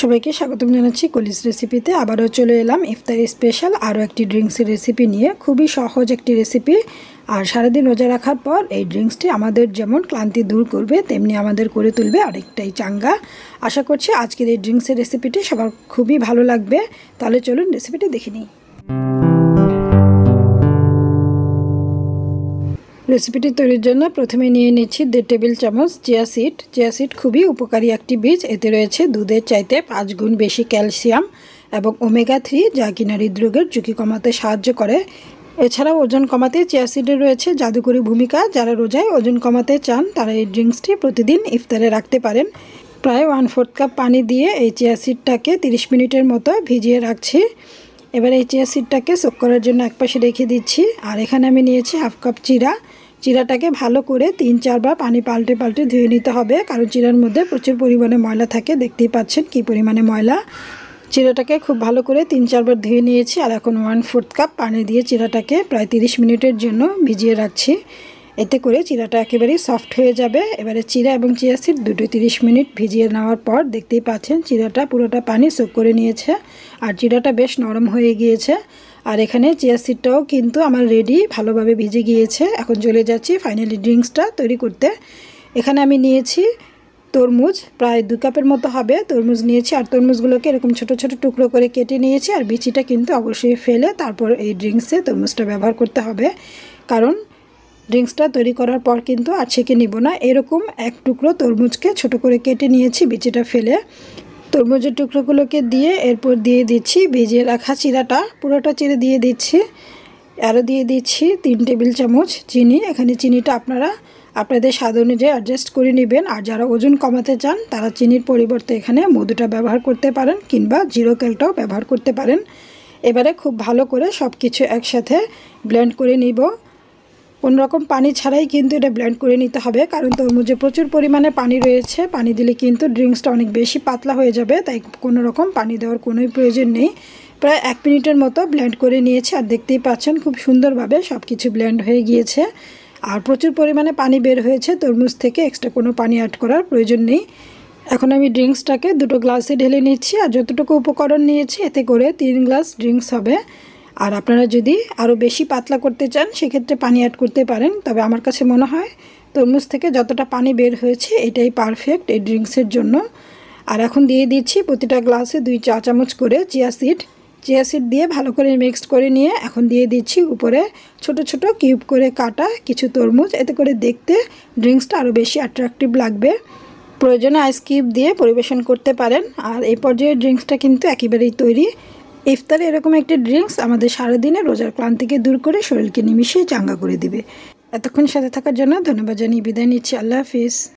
সবাইকে স্বাগতম জানাচ্ছি কলিস রেসিপিতে আবারও চলে এলাম ইফতারি স্পেশাল আরও একটি ড্রিঙ্কসের রেসিপি নিয়ে। খুবই সহজ একটি রেসিপি আর সারাদিন রোজা রাখার পর এই ড্রিঙ্কসটি আমাদের যেমন ক্লান্তি দূর করবে, তেমনি আমাদের করে তুলবে অনেকটাই চাঙ্গা। আশা করছি আজকের এই ড্রিঙ্কসের রেসিপিটি সবার খুবই ভালো লাগবে। তাহলে চলুন রেসিপিটি দেখে নিই। রেসিপিটি তৈরির জন্য প্রথমে নিয়ে নিচ্ছি দেড় টেবিল চামচ চিয়া সিড চিয়া সিড খুবই উপকারী একটি বীজ। এতে রয়েছে দুধের চাইতে পাঁচ গুণ বেশি ক্যালসিয়াম এবং ওমেগা থ্রি যা কিনা হৃদরোগের ঝুঁকি কমাতে সাহায্য করে। এছাড়াও ওজন কমাতে চিয়া সিডে রয়েছে জাদুকরী ভূমিকা। যারা রোজায় ওজন কমাতে চান, তারা এই ড্রিঙ্কসটি প্রতিদিন ইফতারে রাখতে পারেন। প্রায় ওয়ান ফোর্থ কাপ পানি দিয়ে এই চিয়া সিডটাকে তিরিশ মিনিটের মতো ভিজিয়ে রাখছি। এবার এই চিয়া সিডটাকে সোক করার জন্য একপাশে রেখে দিচ্ছি। আর এখানে আমি নিয়েছি হাফ কাপ চিরা। চিরাটাকে ভালো করে তিন, চারবার পানি পাল্টে পাল্টে ধুয়ে নিতে হবে। কারণ চিরার মধ্যে প্রচুর পরিমাণে ময়লা থাকে। দেখতেই পাচ্ছেন কি পরিমাণে ময়লা। চিরাটাকে খুব ভালো করে তিন, চারবার ধুয়ে নিয়েছি আর এখন ওয়ান ফোর্থ কাপ পানি দিয়ে চিরাটাকে প্রায় তিরিশ মিনিটের জন্য ভিজিয়ে রাখছি। এতে করে চিরাটা একেবারেই সফট হয়ে যাবে। এবারে চিরা এবং চিয়া সিড দুটো তিরিশ মিনিট ভিজিয়ে নেওয়ার পর দেখতেই পাচ্ছেন চিরাটা পুরোটা পানি সোক করে নিয়েছে। আর চিরাটা বেশ নরম হয়ে গিয়েছে। আর এখানে চিয়া সিডটাও কিন্তু আমার রেডি ভালোভাবে ভিজে গিয়েছে। এখন চলে যাচ্ছি ফাইনালি ড্রিঙ্কসটা তৈরি করতে। এখানে আমি নিয়েছি তরমুজ, প্রায় দু কাপের মতো হবে। তরমুজ নিয়েছি আর তরমুজগুলোকে এরকম ছোট ছোট টুকরো করে কেটে নিয়েছি আর বিচিটা কিন্তু অবশ্যই ফেলে তারপর এই ড্রিঙ্কসে তরমুজটা ব্যবহার করতে হবে। কারণ ড্রিঙ্কসটা তৈরি করার পর কিন্তু আর ছেঁকে নিব না। এরকম এক টুকরো তরমুজকে ছোট করে কেটে নিয়েছি, বিচিটা ফেলে। তরমুজের টুকরোগুলোকে দিয়ে এরপর দিয়ে দিচ্ছি, ভিজিয়ে রাখা চিরাটা। পুরোটা চিড়ে দিয়ে দিচ্ছি, আরও দিয়ে দিচ্ছি তিন টেবিল চামচ চিনি। এখানে চিনিটা আপনারা আপনাদের স্বাদ অনুযায়ী অ্যাডজাস্ট করে নেবেন। আর যারা ওজন কমাতে চান, তারা চিনির পরিবর্তে এখানে মধুটা ব্যবহার করতে পারেন কিংবা জিরো ক্যালটাও ব্যবহার করতে পারেন। এবারে খুব ভালো করে সব কিছু একসাথে ব্লেন্ড করে নিব। কোনো রকম পানি ছাড়াই কিন্তু এটা ব্লেন্ড করে নিতে হবে। কারণ তরমুজে প্রচুর পরিমাণে পানি রয়েছে। পানি দিলে কিন্তু ড্রিঙ্কসটা অনেক বেশি পাতলা হয়ে যাবে। তাই কোনো রকম পানি দেওয়ার কোনোই প্রয়োজন নেই। প্রায় এক মিনিটের মতো ব্লেন্ড করে নিয়েছে। আর দেখতেই পাচ্ছেন খুব সুন্দরভাবে সব কিছু ব্লেন্ড হয়ে গিয়েছে। আর প্রচুর পরিমাণে পানি বের হয়েছে। তরমুজ থেকে এক্সট্রা কোনো পানি অ্যাড করার প্রয়োজন নেই। এখন আমি ড্রিঙ্কসটাকে দুটো গ্লাসে ঢেলে নিচ্ছি। আর যতটুকু উপকরণ নিয়েছি, এতে করে তিন গ্লাস ড্রিঙ্কস হবে। আর আপনারা যদি আরও বেশি পাতলা করতে চান, সেক্ষেত্রে পানি অ্যাড করতে পারেন। তবে আমার কাছে মনে হয় তরমুজ থেকে যতটা পানি বের হয়েছে, এটাই পারফেক্ট এই ড্রিঙ্কসের জন্য। আর এখন দিয়ে দিচ্ছি প্রতিটা গ্লাসে দুই চা চামচ করে চিয়া সিড চিয়া সিড দিয়ে ভালো করে মিক্সড করে নিয়ে এখন দিয়ে দিচ্ছি উপরে ছোট ছোট কিউব করে কাটা কিছু তরমুজ। এতে করে দেখতে ড্রিঙ্কসটা আরও বেশি অ্যাট্রাকটিভ লাগবে। প্রয়োজনে আইস কিউব দিয়ে পরিবেশন করতে পারেন। আর এই পর্যায়ে ড্রিঙ্কসটা কিন্তু একেবারেই তৈরি। ইফতারে এরকম একটি ড্রিঙ্কস আমাদের সারাদিনে রোজার ক্লান্তিকে দূর করে শরীরকে নিমিশিয়ে চাঙ্গা করে দিবে। এতক্ষণ সাথে থাকার জন্য ধন্যবাদ জানিয়ে বিদায় নিচ্ছি। আল্লাহ হাফিজ।